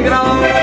playground